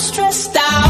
stressed out.